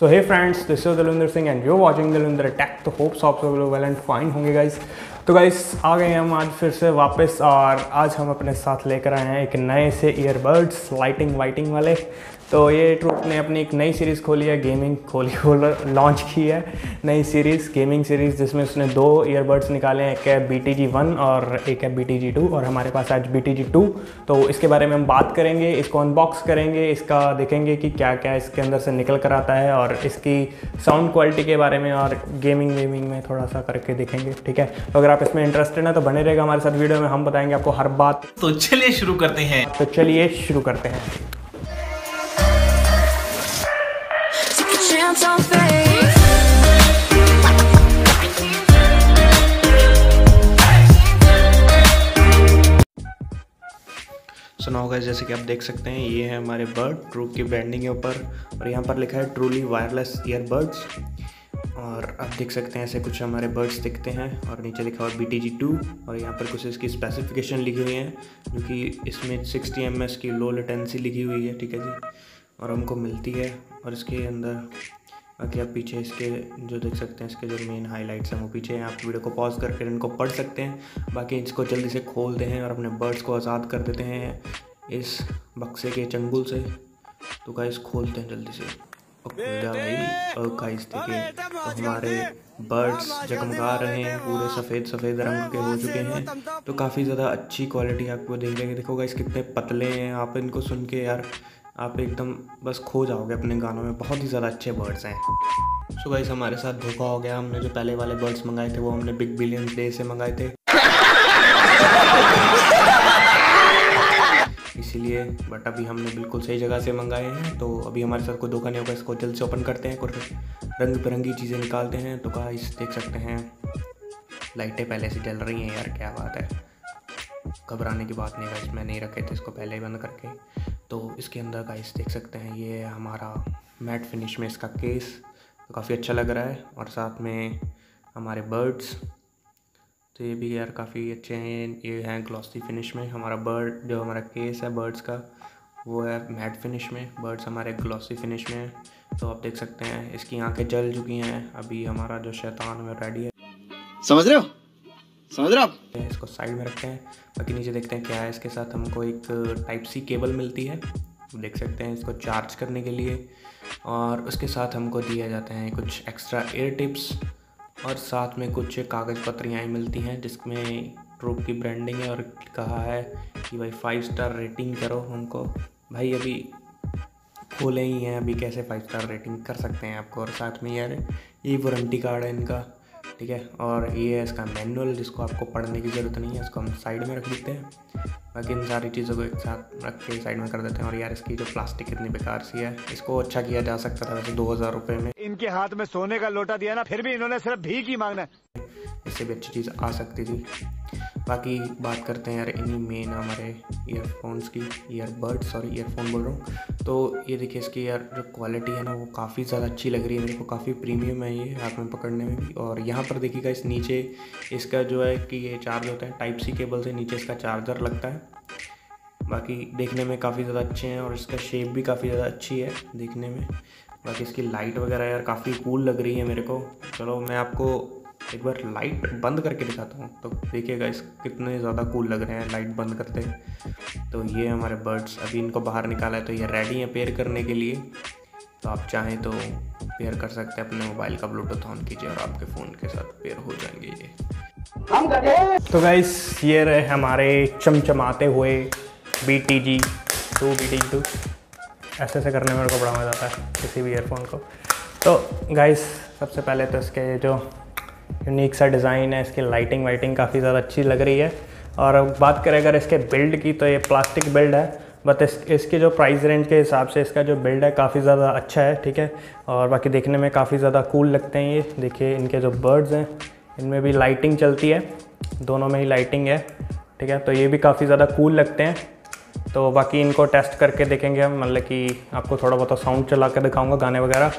so hey friends this is Dalinder Singh and you watching Dalinder attack तो hopes of well and fine होंगे guys तो guys आ गए हम आज फिर से वापस और आज हम अपने साथ लेकर आए हैं एक नए से ईयरबड्स लाइटिंग वाइटिंग वाले। तो ये ट्रूप ने अपनी एक नई सीरीज़ खोली है गेमिंग खोली लॉन्च की है। नई सीरीज़ गेमिंग सीरीज़ जिसमें उसने दो ईयरबड्स निकाले हैं, एक है बी टी जी वन और एक है बी टी जी टू और हमारे पास आज बी टी जी टू तो इसके बारे में हम बात करेंगे, इसको अनबॉक्स करेंगे, इसका देखेंगे कि क्या क्या इसके अंदर से निकल कर आता है और इसकी साउंड क्वालिटी के बारे में और गेमिंग वेमिंग में थोड़ा सा करके देखेंगे, ठीक है? तो अगर आप इसमें इंटरेस्टेड हैं तो बने रहेगा हमारे साथ वीडियो में हम बताएँगे आपको हर बात। तो चलिए शुरू करते हैं। तो चलिए शुरू करते हैं। सुना होगा जैसे कि आप देख सकते हैं ये है हमारे बर्ड ट्रू की ब्रांडिंग है ऊपर और यहाँ पर लिखा है ट्रूली वायरलेस ईयरबड्स और आप देख सकते हैं ऐसे कुछ हमारे बर्ड्स दिखते हैं और नीचे लिखा हुआ बी टी जी टू और यहाँ पर कुछ इसकी स्पेसिफिकेशन लिखी हुई है, जो कि इसमें सिक्सटी एम एस की लो लेटेंसी लिखी हुई है, ठीक है जी? और हमको मिलती है और इसके अंदर बाकी आप पीछे इसके जो देख सकते हैं, इसके जो मेन हाइलाइट्स हैं, वो पीछे हैं। आप वीडियो को पॉज करके इनको पढ़ सकते हैं। बाकी इसको जल्दी से खोलते हैं और अपने बर्ड्स को आज़ाद कर देते हैं इस बक्से के चंगुल से। तो गाइस खोलते हैं जल्दी से। गाइस तो हमारे बर्ड्स जगमगा रहे हैं पूरे सफ़ेद सफ़ेद रंग के हो चुके हैं। तो काफ़ी ज़्यादा अच्छी क्वालिटी आपको देख देखेंगे देखो गाइस कितने पतले हैं। आप इनको सुन के यार आप एकदम बस खो जाओगे अपने गानों में। बहुत ही ज़्यादा अच्छे बर्ड्स हैं। सो गाइस हमारे साथ धोखा हो गया। हमने जो पहले वाले बर्ड्स मंगाए थे वो हमने बिग बिलियन डे से मंगाए थे। इसीलिए बट अभी हमने बिल्कुल सही जगह से मंगाए हैं तो अभी हमारे साथ कोई धोखा नहीं होगा इसको जल्द से ओपन करते हैं, कुछ रंग बिरंगी चीज़ें निकालते हैं तो गाइस देख सकते हैं। लाइटें पहले से जल रही हैं यार, क्या बात है। घबराने की बात नहीं गाइस मैं नहीं रखे थे इसको पहले ही बंद करके। तो इसके अंदर का गाइस देख सकते हैं, ये हमारा मैट फिनिश में इसका केस तो काफ़ी अच्छा लग रहा है, और साथ में हमारे बर्ड्स तो ये भी यार काफ़ी अच्छे हैं ये हैं ग्लॉसी फिनिश में। हमारा बर्ड जो हमारा केस है बर्ड्स का वो है मैट फिनिश में। बर्ड्स हमारे ग्लॉसी फिनिश में है। तो आप देख सकते हैं इसकी आँखें जल चुकी हैं। अभी हमारा जो शैतान है रेडी है। समझ रहे हो? समझ रहे हो आप? इसको साइड में रखते हैं। बाकी नीचे देखते हैं क्या है। इसके साथ हमको एक टाइप सी केबल मिलती है। देख सकते हैं इसको चार्ज करने के लिए। और उसके साथ हमको दिया जाते हैं कुछ एक्स्ट्रा एयर टिप्स और साथ में कुछ कागज़ पत्रियाँ मिलती हैं, जिसमें ट्रूप की ब्रांडिंग है और कहा है कि भाई फाइव स्टार रेटिंग करो हमको। भाई अभी खोले ही हैं, अभी कैसे फाइव स्टार रेटिंग कर सकते हैं आपको? और साथ में यार ये वारंटी कार्ड है इनका। ठीक है? और ये है इसका मैनुअल जिसको आपको पढ़ने की ज़रूरत नहीं है इसको हम साइड में रख देते हैं। बाकी इन सारी चीज़ों को एक साथ रख के साइड में कर देते हैं। और यार इसकी जो प्लास्टिक इतनी बेकार सी है इसको अच्छा किया जा सकता था वैसे दो हज़ार रुपये में। इनके हाथ में सोने का लोटा दिया ना फिर भी इन्होंने सिर्फ़ भी की मांगना इससे भी अच्छी चीज़ आ सकती थी। बाकी बात करते हैं यार, इन्हीं मेन हमारे ईयरफोन्स की ईयरबड्स सॉरी ईयरफोन बोल रहा हूँ। तो ये देखिए इसकी यार जो क्वालिटी है ना, वो काफ़ी ज़्यादा अच्छी लग रही है मेरे को, काफ़ी प्रीमियम है ये हाथ में पकड़ने में भी। और यहाँ पर देखिएगा इस नीचे इसका जो है कि ये चार्ज होता है टाइप सी केबल से नीचे इसका चार्जर लगता है। बाकी देखने में काफ़ी ज़्यादा अच्छे हैं और इसका शेप भी काफ़ी ज़्यादा अच्छी है देखने में। बाकी इसकी लाइट वगैरह यार काफ़ी कूल लग रही है मेरे को। चलो मैं आपको एक बार लाइट बंद करके दिखाता हूँ। तो देखिएगा इस कितने ज़्यादा कूल लग रहे हैं लाइट बंद करते तो ये हमारे बर्ड्स अभी इनको बाहर निकाला है तो ये रेडी हैं पेयर करने के लिए। तो आप चाहें तो पेयर कर सकते हैं अपने मोबाइल का ब्लूटूथ ऑन कीजिए और आपके फ़ोन के साथ पेयर हो जाएँगे ये। तो गाइस ये रहे हमारे चमचमाते हुए B T G two B T two ऐसे ऐसे करने में मेरे को बड़ा मज़ा आता है, किसी भी एयरफोन को। तो गाइस सबसे पहले तो इसके जो यूनिक सा डिज़ाइन है, इसकी लाइटिंग वाइटिंग काफ़ी ज़्यादा अच्छी लग रही है। और बात करें अगर इसके बिल्ड की तो ये प्लास्टिक बिल्ड है बट इस, इसके जो प्राइस रेंज के हिसाब से इसका जो बिल्ड है काफ़ी ज़्यादा अच्छा है, ठीक है? और बाकी देखने में काफ़ी ज़्यादा कूल लगते हैं ये। देखिए, इनके जो बर्ड्स हैं, इनमें भी लाइटिंग चलती है, दोनों में ही लाइटिंग है, ठीक है? तो ये भी काफ़ी ज़्यादा कूल लगते हैं। तो बाकी इनको टेस्ट करके देखेंगे हम मतलब कि आपको थोड़ा बहुत साउंड चला कर दिखाऊँगा, गाने वगैरह।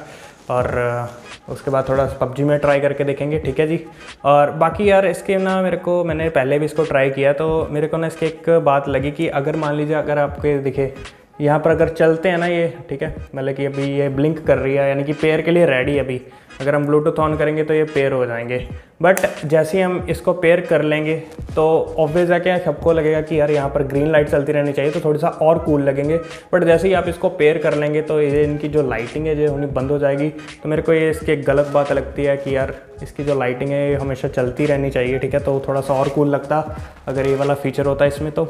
और उसके बाद थोड़ा पबजी में ट्राई करके देखेंगे, ठीक है जी? और बाकी यार, इसके ना मेरे को, मैंने पहले भी इसको ट्राई किया तो मेरे को ना इसकी एक बात लगी कि अगर मान लीजिए, अगर आपके दिखे यहाँ पर अगर चलते हैं ना ये, ठीक है? मतलब कि अभी ये ब्लिंक कर रही है, यानी कि पेयर के लिए रेडी है अभी। अगर हम ब्लूटूथ ऑन करेंगे तो ये पेयर हो जाएँगे। बट जैसे ही हम इसको पेयर कर लेंगे तो ऑब्वियस है क्या सबको लगेगा कि यार यहाँ पर ग्रीन लाइट चलती रहनी चाहिए तो थोड़ा सा और कूल लगेंगे। बट जैसे ही आप इसको पेयर कर लेंगे तो ये इनकी जो लाइटिंग है जो उन्हें बंद हो जाएगी। तो मेरे को ये इसकी एक गलत बात लगती है कि यार इसकी जो लाइटिंग है, ये हमेशा चलती रहनी चाहिए, ठीक है? तो थोड़ा सा और कूल लगता, अगर ये वाला फीचर होता इसमें तो।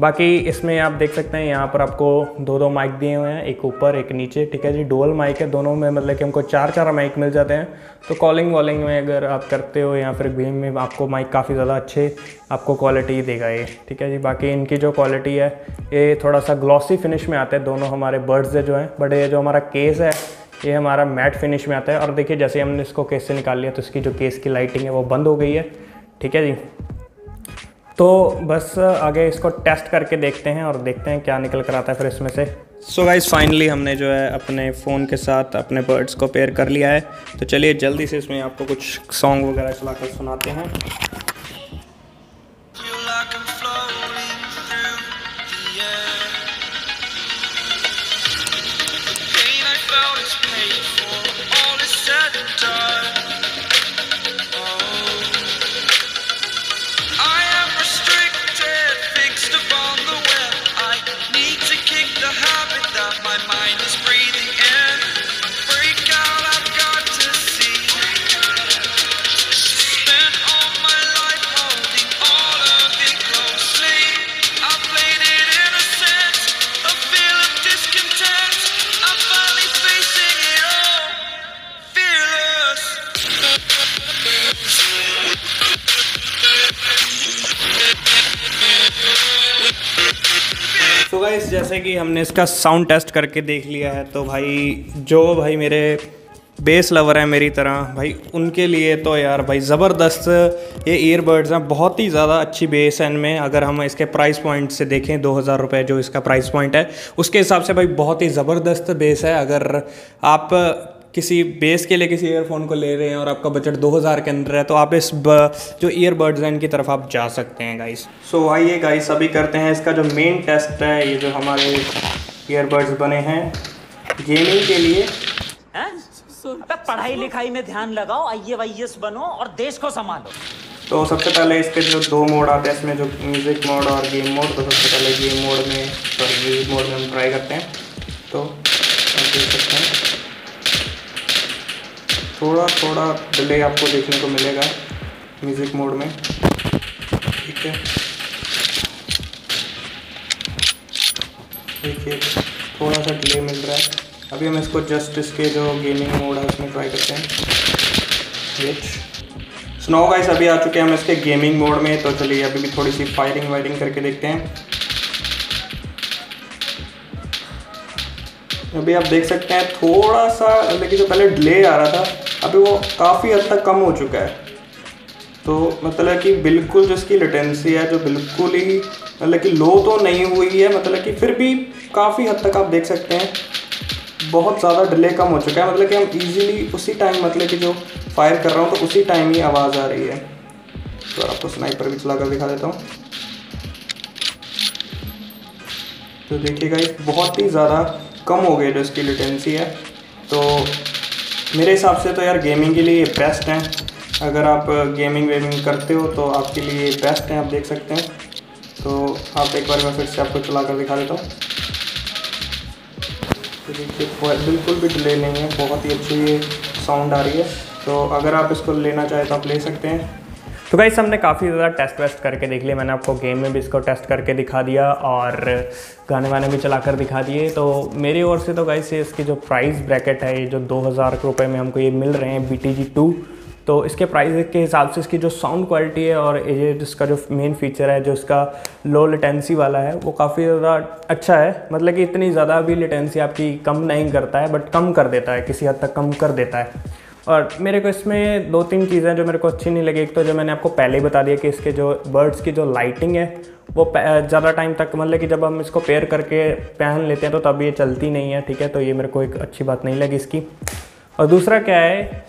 बाकी इसमें आप देख सकते हैं, यहाँ पर आपको दो दो माइक दिए हुए हैं, एक ऊपर, एक नीचे, ठीक है जी? डुअल माइक है, दोनों में मतलब कि हमको चार चार माइक मिल जाते हैं। तो कॉलिंग वॉलिंग में अगर आप करते हो या फिर भीम में आपको माइक काफ़ी ज़्यादा अच्छे आपको क्वालिटी देगा ये, ठीक है जी? बाकी इनकी जो क्वालिटी है, ये थोड़ा सा ग्लॉसी फिनिश में आते हैं। दोनों हमारे बर्ड्स जो हैं। बट ये जो हमारा केस है, ये हमारा मैट फिनिश में आता है। और देखिए, जैसे हमने इसको केस से निकाल लिया तो इसकी जो केस की लाइटिंग है, वो बंद हो गई है। ठीक है जी? तो बस आगे इसको टेस्ट करके देखते हैं और देखते हैं क्या निकल कर आता है फिर इसमें से। सो गाइज़ फाइनली हमने जो है अपने फ़ोन के साथ अपने बर्ड्स को पेयर कर लिया है। तो चलिए जल्दी से इसमें आपको कुछ सॉन्ग वगैरह चला कर सुनाते हैं। तो गाइस जैसे कि हमने इसका साउंड टेस्ट करके देख लिया है तो भाई, जो भाई मेरे बेस लवर हैं मेरी तरह, भाई, उनके लिए तो यार भाई ज़बरदस्त ये ईयरबड्स हैं, बहुत ही ज़्यादा अच्छी बेस है इनमें। अगर हम इसके प्राइस पॉइंट से देखें, दो हज़ार रुपये जो इसका प्राइस पॉइंट है, उसके हिसाब से भाई बहुत ही ज़बरदस्त बेस है। अगर आप किसी बेस के लिए किसी ईयरफोन को ले रहे हैं और आपका बजट 2000 के अंदर है तो आप इस जो ईयरबड्स हैं इनकी तरफ़ आप जा सकते हैं गाइस सो so, आइए गाइस अभी करते हैं इसका जो मेन टेस्ट है ये जो हमारे ईयरबड्स बने हैं गेमिंग के लिए। हैं? पढ़ाई लिखाई में ध्यान लगाओ आई बनो और देश को संभालो। तो सबसे पहले इसके जो दो मोड आते हैं इसमें जो म्यूज़िक मोड और गेम मोड तो सबसे पहले गेम मोड में सॉरी म्यूज़िक मोड में हम ट्राई करते हैं। तो आप देख सकते हैं थोड़ा थोड़ा डिले आपको देखने को मिलेगा म्यूज़िक मोड में। ठीक है। देखिए थोड़ा सा डिले मिल रहा है। अभी हम इसको जस्ट इसके जो गेमिंग मोड है, उसमें ट्राई करते हैं। विच स्नो गाइस अभी आ चुके हैं हम इसके गेमिंग मोड में तो चलिए अभी भी थोड़ी सी फायरिंग वायरिंग करके देखते हैं। अभी आप देख सकते हैं थोड़ा सा मतलब कि जो पहले डिले आ रहा था अभी वो काफ़ी हद तक कम हो चुका है। तो मतलब कि बिल्कुल जो इसकी लेटेंसी है, जो बिल्कुल ही मतलब कि लो तो नहीं हुई है मतलब कि फिर भी काफ़ी हद तक आप देख सकते हैं, बहुत ज़्यादा डिले कम हो चुका है। मतलब कि हम इजीली उसी टाइम मतलब कि जो फायर कर रहा हूँ तो उसी टाइम ही आवाज़ आ रही है। तो आपको स्नाइपर भी चला कर दिखा देता हूँ। तो देखिएगा बहुत ही ज़्यादा कम हो गई जो इसकी लेटेंसी है। तो मेरे हिसाब से तो यार गेमिंग के लिए बेस्ट हैं। अगर आप गेमिंग वेमिंग करते हो तो आपके लिए बेस्ट हैं, आप देख सकते हैं। तो आप एक बार मैं फिर से आपको चला कर दिखा देता हूँ। तो देखिए बिल्कुल भी डिले नहीं है, बहुत ही अच्छी साउंड आ रही है। तो अगर आप इसको लेना चाहें तो आप ले सकते हैं। तो गाइस हमने काफ़ी ज़्यादा टेस्ट वेस्ट करके देख लिया मैंने आपको गेम में भी इसको टेस्ट करके दिखा दिया और गाने वाने भी चला कर दिखा दिए। तो मेरी ओर से तो गाइस ये इसकी जो प्राइस ब्रैकेट है, ये जो दो हज़ार रुपये में हमको ये मिल रहे हैं बी टी जी टू तो इसके प्राइस के हिसाब से इसकी जो साउंड क्वालिटी है और ये जिसका जो मेन फीचर है, जो इसका लो लेटेंसी वाला है, वो काफ़ी ज़्यादा अच्छा है। मतलब कि इतनी ज़्यादा भी लेटेंसी आपकी कम नहीं करता है बट कम कर देता है, किसी हद तक कम कर देता है। और मेरे को इसमें दो तीन चीज़ें जो मेरे को अच्छी नहीं लगी। एक तो जो मैंने आपको पहले ही बता दिया कि इसके जो बर्ड्स की जो लाइटिंग है, वो ज़्यादा टाइम तक मतलब कि जब हम इसको पेयर करके पहन लेते हैं तो तब ये चलती नहीं है, ठीक है? तो ये मेरे को एक अच्छी बात नहीं लगी इसकी। और दूसरा क्या है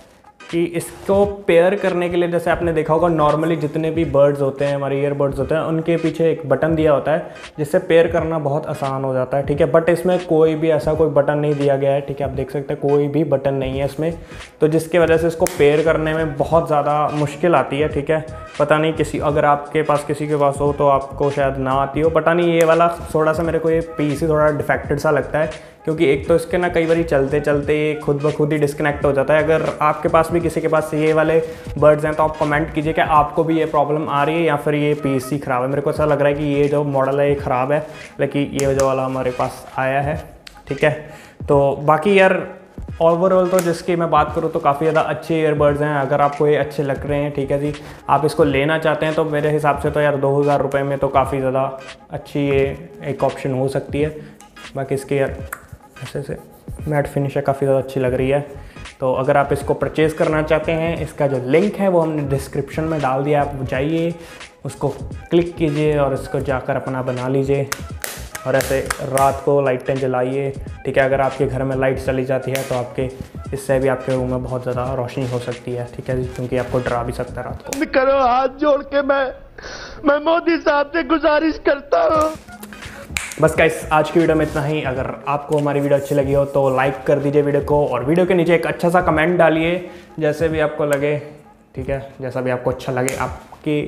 कि इसको पेयर करने के लिए, जैसे आपने देखा होगा नॉर्मली जितने भी बर्ड्स होते हैं, हमारे ईयरबड्स होते हैं, उनके पीछे एक बटन दिया होता है, जिससे पेयर करना बहुत आसान हो जाता है, ठीक है? बट इसमें कोई भी ऐसा कोई बटन नहीं दिया गया है, ठीक है? आप देख सकते हैं, कोई भी बटन नहीं है इसमें। तो जिसकी वजह से इसको पेयर करने में बहुत ज़्यादा मुश्किल आती है, ठीक है? पता नहीं किसी, अगर आपके पास किसी के पास हो तो आपको शायद ना आती हो। पता नहीं, ये वाला थोड़ा सा मेरे को ये पीस ही थोड़ा डिफेक्टेड सा लगता है, क्योंकि एक तो इसके ना कई बार चलते चलते ये खुद ब खुद ही डिस्कनेक्ट हो जाता है। अगर आपके पास भी किसी के पास ये वाले बर्ड्स हैं तो आप कमेंट कीजिए कि आपको भी ये प्रॉब्लम आ रही है या फिर ये पीस ही ख़राब है। मेरे को ऐसा लग रहा है कि ये जो मॉडल है, ये ख़राब है, लेकिन ये जो वाला हमारे पास आया है, ठीक है? तो बाकी यार ओवरऑल तो जिसकी मैं बात करूँ तो काफ़ी ज़्यादा अच्छे ईयरबड्स हैं, अगर आपको ये अच्छे लग रहे हैं, ठीक है जी। आप इसको लेना चाहते हैं तो मेरे हिसाब से तो यार दो हज़ार रुपये में तो काफ़ी ज़्यादा अच्छी ये एक ऑप्शन हो सकती है। बाकी इसकी यार ऐसे से मैट फिनिश है, काफ़ी ज़्यादा अच्छी लग रही है। तो अगर आप इसको परचेज़ करना चाहते हैं, इसका जो लिंक है वो हमने डिस्क्रिप्शन में डाल दिया आप जाइए, उसको क्लिक कीजिए और इसको जाकर अपना बना लीजिए। और ऐसे रात को लाइटें जलाइए ठीक है? अगर आपके घर में लाइट चली जाती है तो आपके इससे भी आपके रूम में बहुत ज़्यादा रोशनी हो सकती है ठीक है क्योंकि आपको डरा भी सकता है रात को। करो हाथ जोड़ के मैं मैं मोदी साहब से गुजारिश करता हूँ। बस गाइस आज की वीडियो में इतना ही। अगर आपको हमारी वीडियो अच्छी लगी हो तो लाइक कर दीजिए वीडियो को और वीडियो के नीचे एक अच्छा सा कमेंट डालिए जैसे भी आपको लगे ठीक है? जैसा भी आपको अच्छा लगे आपकी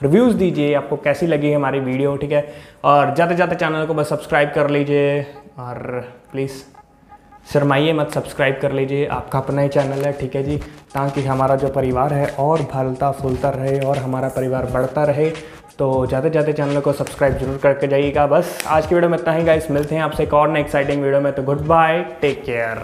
रिव्यूज़ दीजिए, आपको कैसी लगी हमारी वीडियो, ठीक है? और ज़्यादा जाते ज़्यादा चैनल को बस सब्सक्राइब कर लीजिए, और प्लीज़ शरमाइए मत, सब्सक्राइब कर लीजिए। आपका अपना ही चैनल है, ठीक है जी? ताकि हमारा जो परिवार है और फलता फूलता रहे और हमारा परिवार बढ़ता रहे तो ज़्यादा ज़्यादा चैनल को सब्सक्राइब ज़रूर करके जाइएगा। बस आज की वीडियो में इतना ही गाइस मिलते हैं आपसे एक और नए एक्साइटिंग वीडियो में। तो गुड बाय टेक केयर